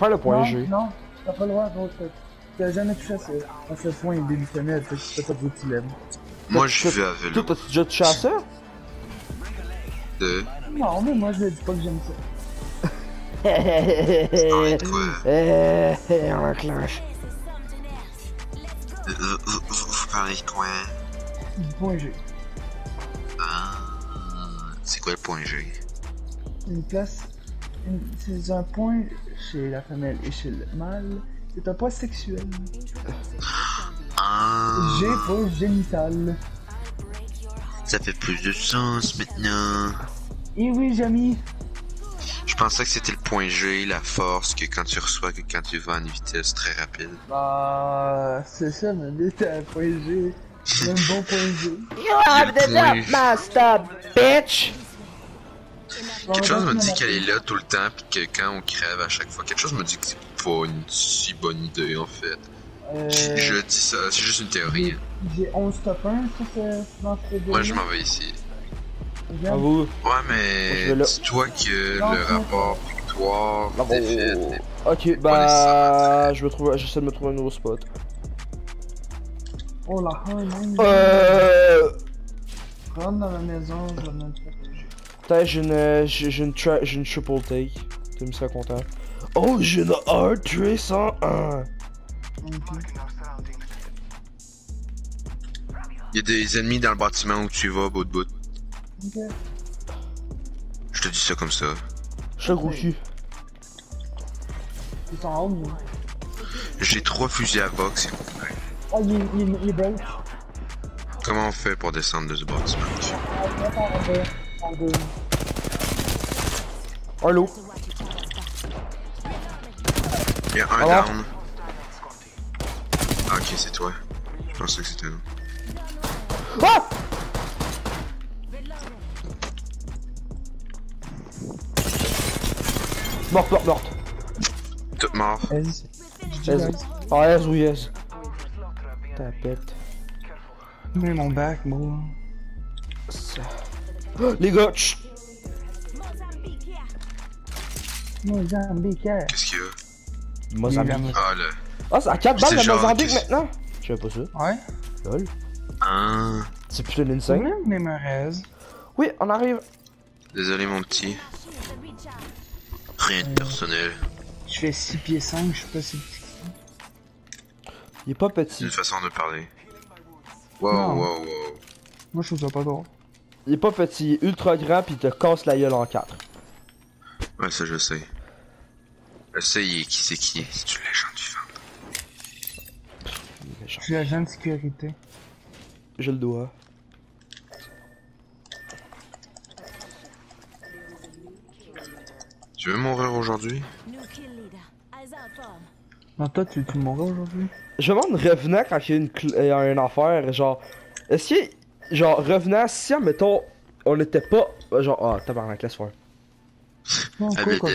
Faire le point non, G. Non, t'as pas le droit, gros. t'as- T'as jamais touché à ça. On fait point que tu fais ça pour que tu lèves. Moi, je vais à Toi, vélo. t'as déjà touché à ça? De... Non, mais moi je dis pas que j'aime ça. Euh, on enclenche. Euh, vous parlez de quoi? Du point G. Ah, c'est quoi le point G? Une place. une- C'est un point chez la femelle et chez le mâle. C'est un point sexuel. Ah, G pour génital. ça fait plus de sens maintenant. Et oui, Jamy. Je pensais que c'était le point G, la force, que quand tu reçois, que quand tu vas à une vitesse très rapide. Bah, c'est ça, mais t'as un point G. C'est un bon point G. You have the master, bitch! Quelque chose me dit qu'elle est là tout le temps, puis que quand on crève à chaque fois, quelque chose me dit que c'est pas une si bonne idée en fait. Euh, Je, je dis ça, c'est juste une théorie. J'ai 11 top 1 sur ce, dans ce Moi, je m'en vais ici. À vous. Ouais, mais dis-toi que Non, le rapport victoire, défaite, Ok, bah. Je me trouve. J'essaie de me trouver un nouveau spot. Oh la haine, hein. Euh. Rentre dans la maison, je vais me protéger. Peut-être j'ai une. J'ai une, tra- j'ai une triple take. Tu me serais content. Oh, j'ai une hard trace en 1. Ok. Il y a des ennemis dans le bâtiment où tu vas, bout de bout. Ok. Je te dis ça comme ça. Je suis. Ils sont en haut, J'ai trois fusils à boxe. Oh, il est, il est, il est belle. Comment on fait pour descendre de ce bâtiment? Ah, attends, en deux. En deux. Un lot. Il y a un Alors? down. Ah, ok, c'est toi. Je pensais que c'était nous. Ah! Morte, morte, morte. Tout mort. Vas-y. Vas-y. Ah, yes ou yes. Tapette. Mets mon bac, bro. Ça. Ah, Les gars, chut. Mozambique. hein. Qu'est-ce qu'il y a? Mozambique. Ah, le. Ah, c'est à 4 balles C'est de genre, Mozambique maintenant? Je savais pas ça. Ouais. Lol. Ah. C'est plutôt C'est l'insane. même. Oui, on arrive. Désolé, mon petit. Rien de personnel. Je fais 6 pieds 5, je suis pas si petit. Il est pas C'est petit. une façon de parler. Wow, Non. wow, wow. Moi, je trouve ça pas drôle. Il est pas petit, il est ultra grand pis il te casse la gueule en 4. Ouais, ça, je sais. Je sais, il est qui c'est qui. C'est une légende vivante. Je suis agent de sécurité. Je le dois. Tu veux mourir aujourd'hui? Non, toi, tu, tu mourras aujourd'hui? Je me demande revenant quand il y a une, cl- il y a une affaire, genre. Est-ce que. Genre, revenant, si, mettons, on était pas. Genre, ah, tabarnak, laisse faire. Non, Ah, quoi,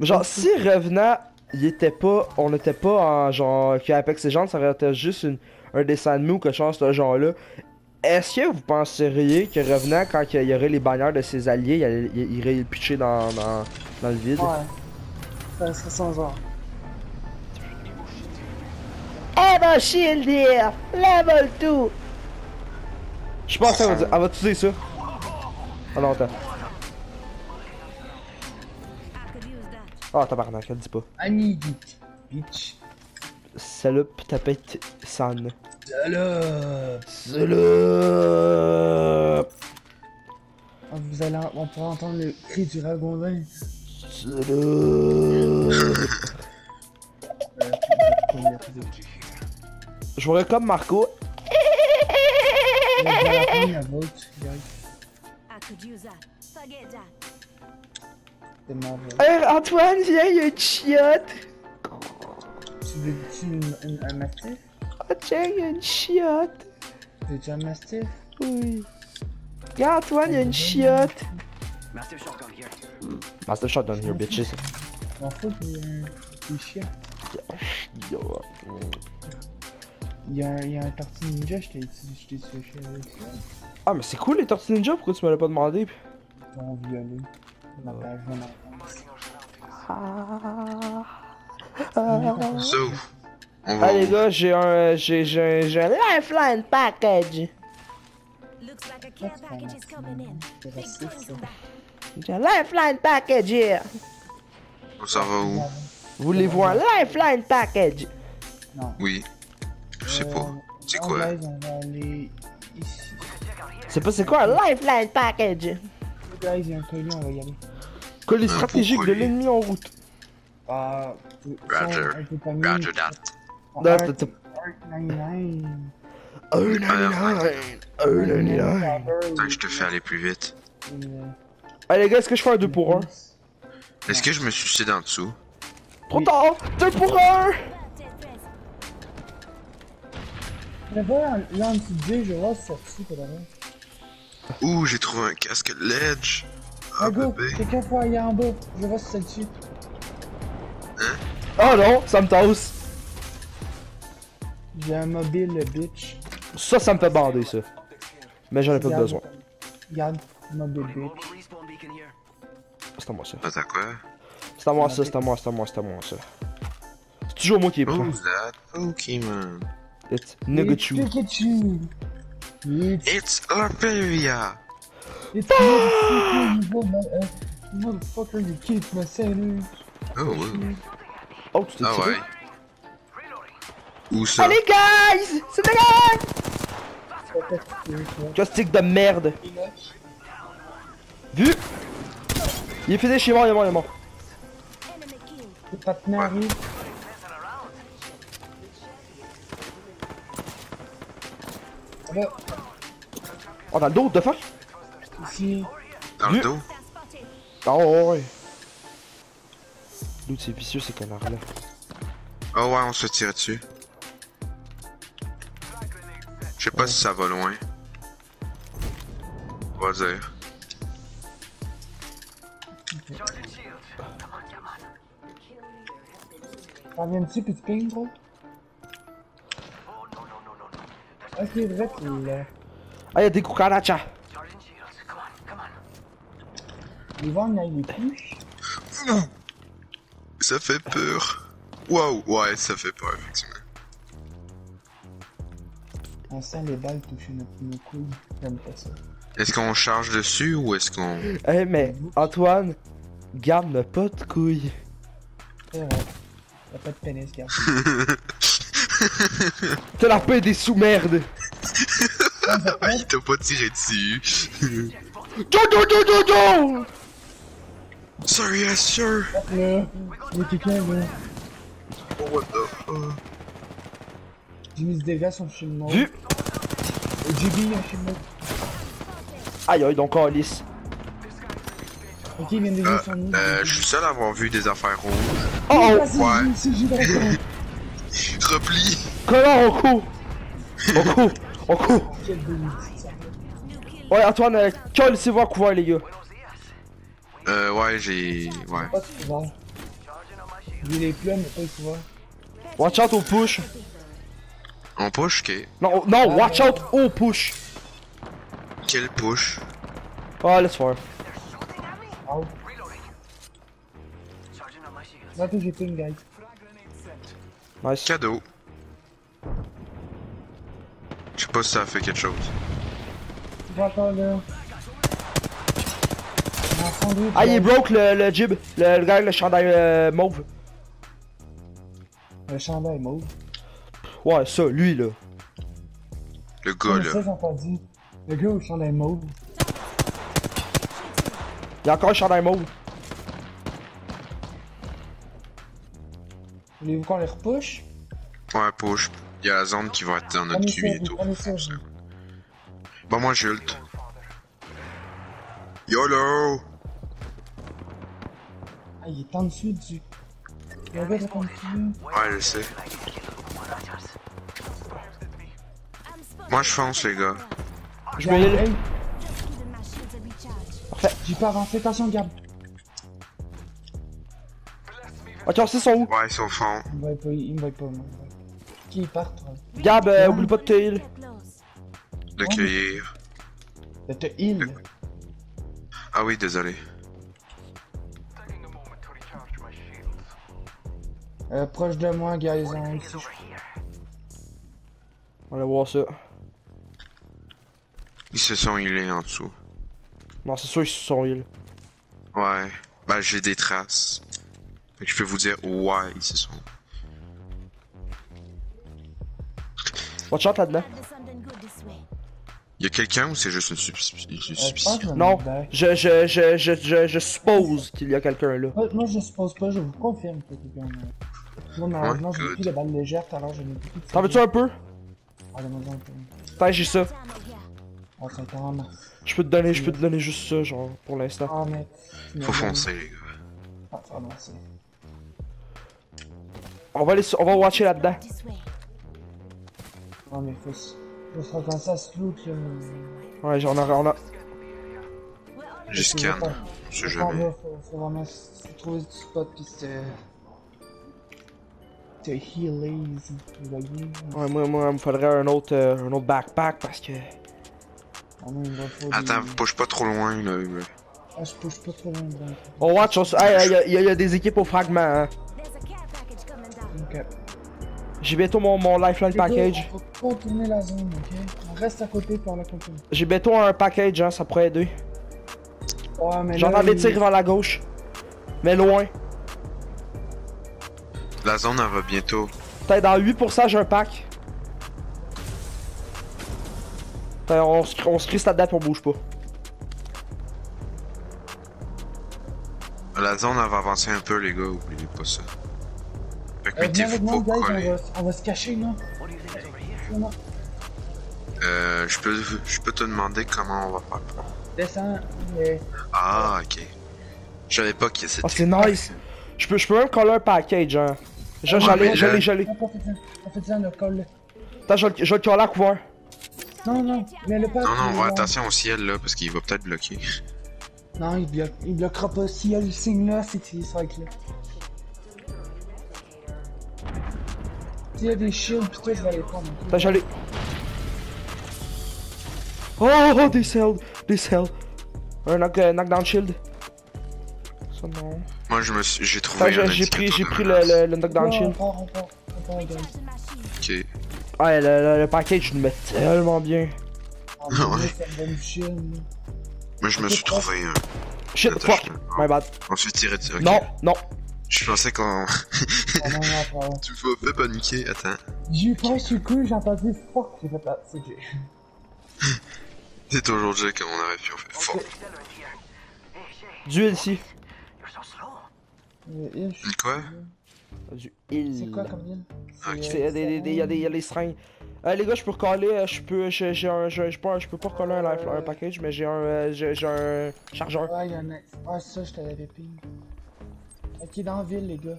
genre, si revenant, il était pas. On était pas en genre. Qu'Apex Legends, ça aurait été juste une, un dessin de nous ou quelque chose de ce genre-là. Est-ce que vous penseriez que revenant, quand il y aurait les bannières de ses alliés, il, irait le pitcher dans, dans, dans le vide? Ouais. Ça serait son genre. Eh ben, shield here! Level 2! Je pense qu'elle va, va utiliser ça. Ah non, attends. Ah, tabarnak, elle dit pas. Amidi. Bitch. Salope, tapette, san. Salope. Salope! Ah, Vous allez, on pourra entendre le cri du ragondin. Salope! Je voudrais comme Marco. On va la prendre la vôtre, rêve. Hey, Antoine, viens, il y a une chiotte! Tu veux-tu une- une- un mastif? Oh, tiens, il y a une chiotte! Veux-tu un mastif? Oui. Regarde, Antoine, il y a une chiotte! Massive shotgun here. Master Shotgun here, bitches. M'en fous qu'il y a un des chiens. Yo. Il y a un, un tortue ninja, je t'ai dit, je t'ai séché avec ça. Ah, mais c'est cool les Tortues Ninja, pourquoi tu me l'as pas demandé? Ils ont violé. Ma m'en- Ah. So, on va Ah les gars, j'ai un j'ai j'ai un, j'ai un lifeline package. Looks like a care package is coming in. C'est Big raciste, things ça. in back. J'ai un lifeline package here. S'en va où? Voulez-vous un lifeline package? Non. Oui. Je sais pas. C'est quoi? C'est pas c'est quoi un lifeline package? Guys, il y a un colis, on va y aller. Colis Un stratégique de pourquoi, lui? l'ennemi en route. Ah, Roger. un. Roger that. Arc 99. Un 99. Un 99. Attends que je te fais aller plus vite. Allez les gars, est-ce que je fais un 2 pour 1? Est-ce que je me suicide en dessous? Trop tard! 2 pour 1! Mais voilà, là en dessous de J, je vois sorti pour la main. Ouh, j'ai trouvé un casque Ledge. Ah Ah, go, quelqu'un peut aller en bas. Je vois si c'est dessus. Oh non, ça me tasse. J'ai un mobile, bitch. Ça, ça me fait bander ça. Mais j'en ai pas besoin. Regarde, mobile, bitch. C'est à moi ça. Attends quoi? C'est à moi ça, c'est à moi, c'est à moi, c'est à moi ça. C'est toujours moi qui est prêt. Who's that? Pokemon. It's Nagachu. It's Pikachu. It's. It's motherfucker, you want my, motherfucker, you keep my center. Oh, ouais. Oh, tu t'es Ah tiré? ouais. Où ça? Allez guys! C'est de gang! Caustique de merde. Vu! Il est fini chez moi, il est mort, il est mort. Enemy kill. Le partenaire arrive. Oh, dans le dos, de fuck? Ici. Dans le dos? Oh, ouais. D'où c'est vicieux ces canards-là. Oh ouais, on se tirer dessus. Je sais pas si ça va loin. On va dire. T'en viens dessus pis tu ping, gros? Ok, vrai qu'il est. Ah, y'a des cucarachas. Les vents, là, il est plus. Ça fait peur. Wow, ouais, ça fait peur, effectivement. On sent les balles toucher notre, nos couilles. J'aime pas ça. Est-ce qu'on charge dessus ou est-ce qu'on. Eh, mais Antoine, garde pas de couilles. C'est vrai. Y'a pas de pénis, gars. T'as la paix des sous-merdes. Il t'a pas tiré dessus. Do do do do do! Sorry, yes, sir. Là, il y a quelqu'un, là. Oh, what the fuck? J'ai mis dégât sur le film mort. Vu! JB, un film mort. Aïe aïe, donc lisse. Ok, il vient de Euh, jouer sur nous. euh, je suis seul à avoir vu des affaires rouges. Oh oh! Ouais. C'est. Repli. Connard, on court! On court! On court! Ouais, Antoine, euh, laissez voir couvert, les gars. Euh, ouais, j'ai. Ouais. Pas de couvert. J'ai les plumes, mais pas le couvert. Watch out au push. On push, ok. Non, non, watch out au push. Quel push? Ah, laisse. Ah, là j'ai ping, guys. Nice. Cadeau. Je sais pas si ça a fait quelque chose. Ah, il est broke le, le jib. Le, le gars avec le chandail euh, mauve. Le chandail mauve. Ouais, ça, lui là. Le gars, ça, là. j'ai entendu. Le gars au chandail mauve. Il y a encore un chandail mauve. Voulez-vous qu'on les repush? Ouais, push. Il y a la zone qui va être dans notre cul bientôt. Bon, moi, j'ult. YOLO! Ah, il est en dessous du... Ouais, je sais. Moi, je fonce, les gars. Je vais y aller. Recharge. j'ai pas avancé, attention, garde. Ok, on sait son où? Ouais, ils sont au fond. Il me voit pas, me pas, moi. Qui il part, toi? Gab, euh, oublie pas de te De cueillir. De te heal. Ah oui, désolé. Euh, proche de moi, guys. hein. On va aller voir ça. Ils se sont healés en dessous. Non, c'est sûr qu'ils se sont heal. Ouais. Ben, j'ai des traces. Fait que je peux vous dire ouais, ils se sont. Watch out là-dedans. Y a quelqu'un ou c'est juste une Euh, je suspicion? je Non, je, je, je, je, je, je suppose qu'il y a quelqu'un là. Moi, je suppose pas, je vous confirme que quelqu'un là. Moi, malheureusement, j'ai plus de balles légères tout à l'heure, j'en ai beaucoup de T'en veux-tu un peu? Ah, donne-moi un peu. Putain, j'ai ça. Ah, ça t'en masse. Je peux te donner, je peux te donner juste ça, genre, pour l'instant. Ah, me Faut foncer, les gars. Ah, ça va, c'est. On va aller, on va watcher là-dedans. Non, mais faut se. Faut se recommencer à se loot, là. Ouais, j'en ai, on a. J'ai scan. Je sais jamais. Faut, faut vraiment se trouver du spot pis se. Te healer, vous voyez. Ouais, moi, moi, il me faudrait un autre, euh, un autre backpack parce que. Ah, non, il Attends, des- push pas trop loin, là. là. Ah, je pousse pas trop loin, donc. On watch, on s- hey, il y, a- y a- y a des équipes au fragment, hein. There's a care package coming down. Ok. J'ai bientôt mon, mon lifeline package. On faut contourner la zone, ok? On reste à côté pour la contourner. J'ai bientôt un package, hein, ça pourrait aider. Ouais, mais J'entends des tirs vers la gauche. Mais loin. La zone, elle va bientôt. Peut-être dans 8% j'ai un pack. Putain, on, se- on se crisse là-dedans puis on bouge pas. La zone, elle va avancer un peu, les gars. Oubliez pas ça. Euh, moi, pas guys, on va, on va se cacher, non? Euh, je peux, je peux te demander comment on va faire. Descends, mais. Ah, ok. Je savais pas qu'il y a cette. Ah, c'est nice. Je peux, je peux même coller un package, hein. Genre, Ouais, j'allais, mais j'allais, là- j'allais. Non, pas fait ça. Pas fait ça, le col. Attends, je vais le- je vais le coller à couvert. Non, non, mais le pas. Non, non, il- attention au ciel, là, parce qu'il va peut-être bloquer. Non, il, bloque, il bloquera pas. S'il y a le signe là, c'est il sera clair. S'il y a des shields, pis tout, je vais les prendre. Attends, j'allais. Oh, oh, des cells, des cells. Un knock, euh, knockdown shield. Ça non. Moi, je me suis, j'ai trouvé Attends, j'ai un j'ai pris, j'ai pris le, le, le knockdown Ouais, on shield. part, on part, on part, guys. Recharging my shield. Ok. Ouais, le, le, le package, je le mets tellement bien. Ah, mais shield, là. Moi, je me suis trouvé un. Shit, Attends, fuck. je- My bad. On se fait tirer dessus. ok. Non, non. Je pensais qu'on. tu me fais paniquer, attends. J'ai pas su que j'ai pas dit fort que j'ai pas. C'est que. C'est aujourd'hui on arrive puis on fait fort. Du LC. Du quoi? Du il. C'est quoi comme île ah, euh, Il y a des seringues. Euh, les gars, je peux recoller, euh, je peux, j'ai un, je, peux, je peux pas recoller un, life, un package, mais j'ai un, euh, j'ai, un chargeur. Ouais, y'en a. Ah, ça, je te ping. Ok, dans la ville, les gars?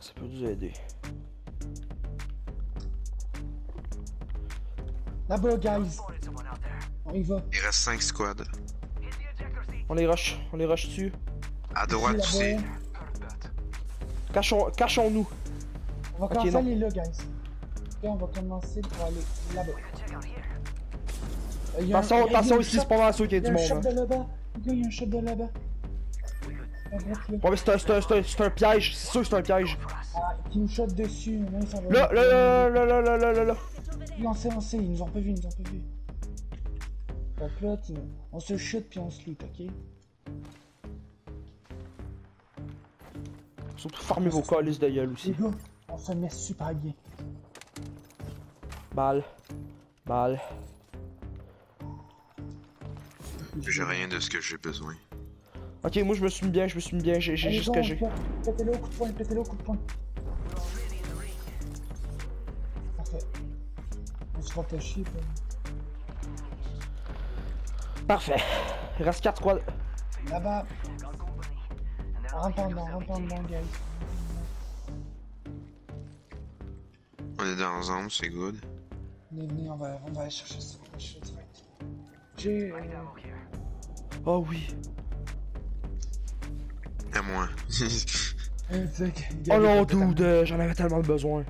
Ça peut nous aider. Là-bas, guys. On y va. Il reste 5 squads. On les rush, on les rush dessus. À droite aussi. Cachons, cachons-nous. On va commencer à aller là, guys. Ok, on va commencer pour aller là-bas. Euh, y a un- Attention, ici, c'est pas mal sûr qu'il y a du monde. Là, il y a un shot de là-bas. Ouais, mais c'est un, piège, c'est sûr que c'est un piège. Ah, il nous shot dessus, là, il va. Là, là, là, là, là, là, là, là. Lancez, lancez, ils nous ont pas vu, ils nous ont pas vu. On se shoot puis on se loot, ok? Surtout farmez vos calices de gueule aussi. Gars, on se met super bien. Balle. Balle. J'ai rien de ce que j'ai besoin. Ok, moi je me suis mis bien, je me suis mis bien, j'ai juste que j'ai. Pétez-le au coup de poing, pétez-le au coup de poing. Parfait. On se quoi. Parfait. Il reste 4 squads. Là-bas, en dedans, rentre en dedans, guys. On est dans la zone, c'est good. Venez, venez, on va, on va aller chercher ça. J'ai. euh. Oh oui. À moi. Oh non, dude, euh, j'en avais tellement besoin.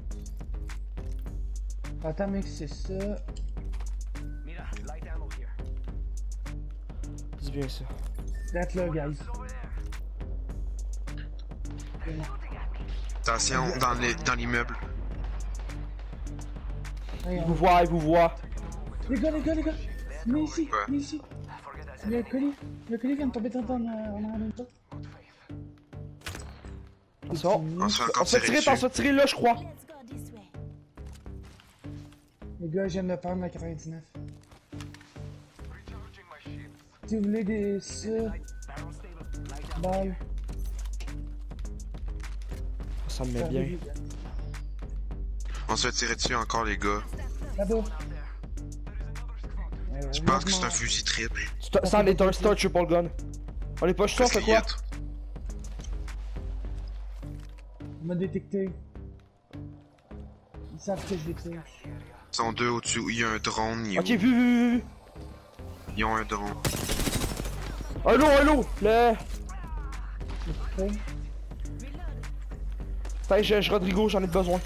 Attends, mec, c'est ça. Mira, light ammo here. Dis bien ça. That's là, guys. Attention, dans les- dans l'immeuble. Il vous voit, il vous voit. Les gars, les gars, les gars. Ici, venez ici. Il y a le colis. Le colis vient de tomber dans en en arrière de toi. Attention. On se fait On encore se fait tirer on se fait tirer là, je crois. Les gars, viens de prendre la 99. Recharging my shields. Si vous voulez des here. Ça me met bien. On se fait tirer dessus encore, les gars. Là-bas. Je pense que c'est un fusil triple. C'est- Ça en est un, c'est un triple gun. On est pas on fait quoi? On m'a détecté. Ils savent que je les tire. Ils sont deux au-dessus. Il y a un drone. Ils, Ok, vu, vu, vu, vu. ils ont un drone. Allô, allô! Le. Ok. Putain, je, je Rodrigo, j'en ai besoin.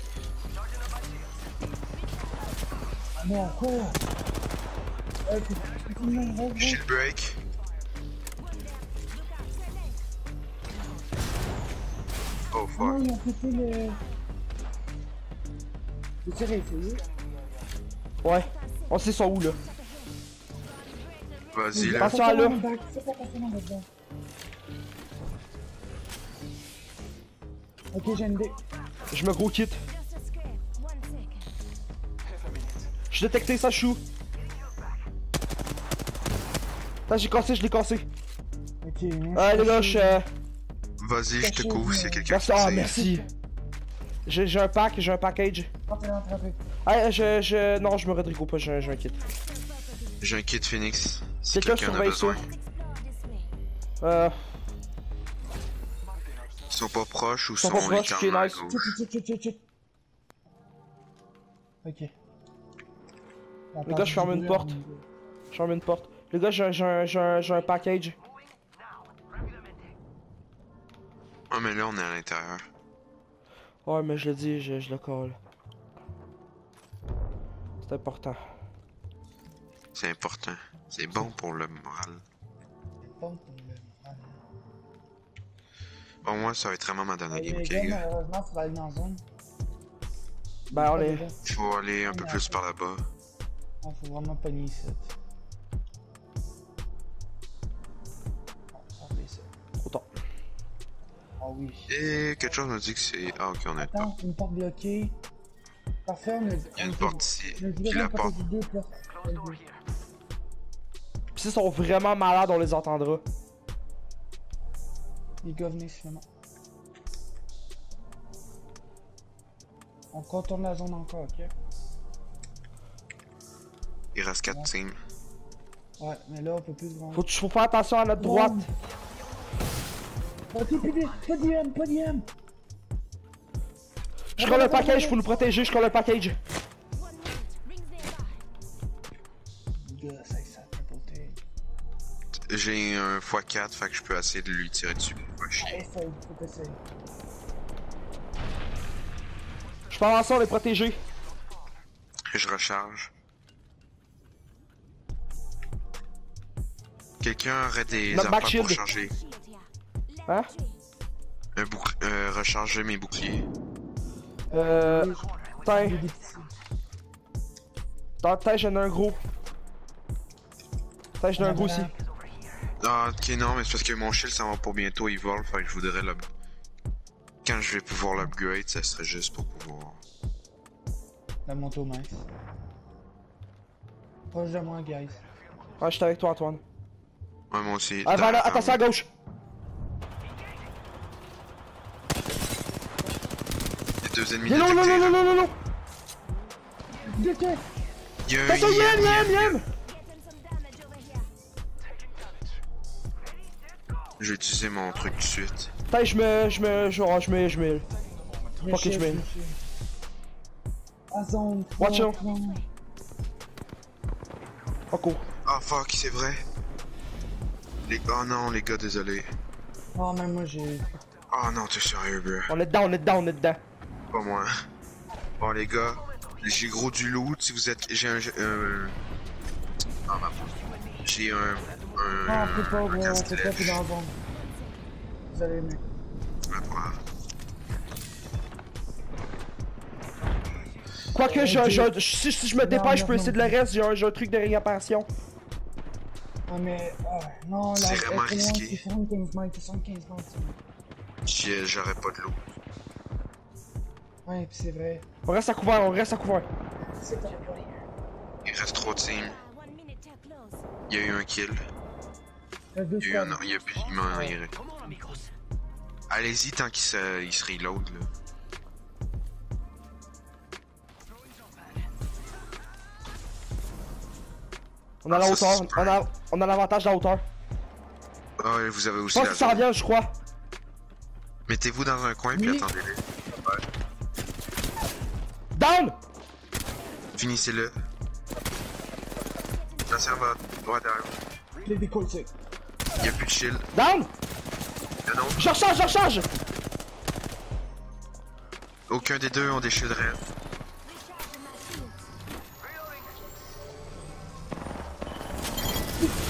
Ah non, quoi? Euh, t'es- t'es une main, va, va. Shield break. Oh Ah fuck. non, ils ont pété le... Le tir est essayé. Ouais. On sait sont où là? Vas-y, là. Attention à là-dedans. Ok, j'ai une idée. Je me gros a second. Je détecté, ça chou. J'ai cassé, je l'ai cassé. Ok, merci. Ah, les gars, je. euh, Vas-y, je te couvre s'il y a quelqu'un qui ah, merci. J'ai un pack, j'ai un package. Ah, je, je. Non, je me Rodrigo pas, j'ai un- kit. J'ai un kit Phoenix. Si Quelqu'un quelqu'un en a besoin. ça. Euh. Ils sont pas proches ou Ils sont sont, pas proches, littéralement à ok, nice. gauche. Chut, chut, chut, chut, chut. Ok. Les gars, je ferme une porte. Je ferme une porte. Les gars, j'ai un- j'ai un, j'ai un, package. Ah, mais là, on est à l'intérieur. Ouais, mais je le dis, je, je le colle. C'est important. C'est important. C'est bon pour le moral. Bon, pour le- ah, Bon, moi, ça va être vraiment ma dernière game, ok, gars, malheureusement, faut aller dans la zone. Ben, on est. Faut aller un peu plus par là-bas. Ah, faut vraiment pogner ici. Oui. Et quelque chose me dit que c'est. Ah, ok, on a. Attends, une porte bloquée. Parfait, on a... Il y a une porte ici. Puis la porte? Pis s'ils sont vraiment malades, on les entendra. Les gars, venez finalement. On contourne la zone encore, ok? Il reste 4 teams. Ouais, mais là, on peut plus. Faut, faut faire attention à notre droite. Pas d'IM! Je colle le package, faut nous protéger, je colle le package. Ça, ça. J'ai un x4, fait que je peux essayer de lui tirer dessus. Pas chier. Essaye, faut essayer. Je fais attention, on est protégé. Je recharge. Quelqu'un aurait des affaires pour shield. charger. Hein? Un bouc... euh, recharger mes boucliers. Euh. Dans j'en ai un gros. Putain, j'en ai un gros aussi. Ah, ok, non, mais c'est parce que mon shield ça va pour bientôt evolve, fait que je voudrais l'up... Quand je vais pouvoir l'upgrade, ça serait juste pour pouvoir. La moto mince. Proche de moi, guys. Ouais, j'étais avec toi, Antoine. Ouais, moi aussi. Ah, voilà, attention à gauche. Il y a deux ennemis Non, non, non, détectés, non, non, non, non, non. Détecte! Il y a un Attention, Yem, Yem, Yem, Yem, Yem. Yem. Getting some damage over here. Je vais utiliser mon truc tout de suite. Putain, je me. Je me. Je, oh, je me. Je me. Fuck it, je mets. Watch out. Oh, cool. Ah fuck, c'est vrai. Les... Oh non, les gars, désolé. Oh, même moi, j'ai. Oh non, t'es sérieux, bro. On est dedans, on est dedans, on est dedans pas moi. Bon les gars, j'ai gros du loot. Si vous êtes, j'ai un, euh... j'ai un, un, ah, pas, un pas, dans. Vous Quoique, je, je, si, je me dépêche, je peux essayer de le reste, j'ai un, truc de réapparition. Ah mais... Non, là... C'est vraiment risqué. J'aurais pas de l'eau. Ouais, pis c'est vrai. On reste à couvert, on reste à couvert. Il reste trois teams. Il y a eu un kill. Il y a deux Il y a eu un. Il y a plus. Il. Allez-y tant qu'il se, il se reload là. On a la Ah, ça, hauteur, on a, on a l'avantage de la hauteur. Ah ouais, vous avez Je aussi pense la qu'il s'en zone. vient, je crois. Mettez-vous dans un coin puis Oui. attendez-les. Down! Finissez-le. Ça sert à droite derrière. vous. Les décolletés. Il y a plus de shield. Down! Il. Je recharge, je recharge! Aucun des deux ont des shields raides.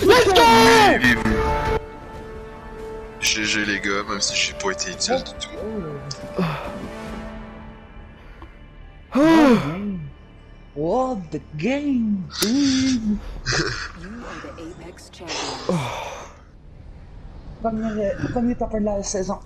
Let's go! GG les gars, même si j'ai pas été utile du tout. Game, dude! You are the Apex champion. Premier, premier top 1 de la saison.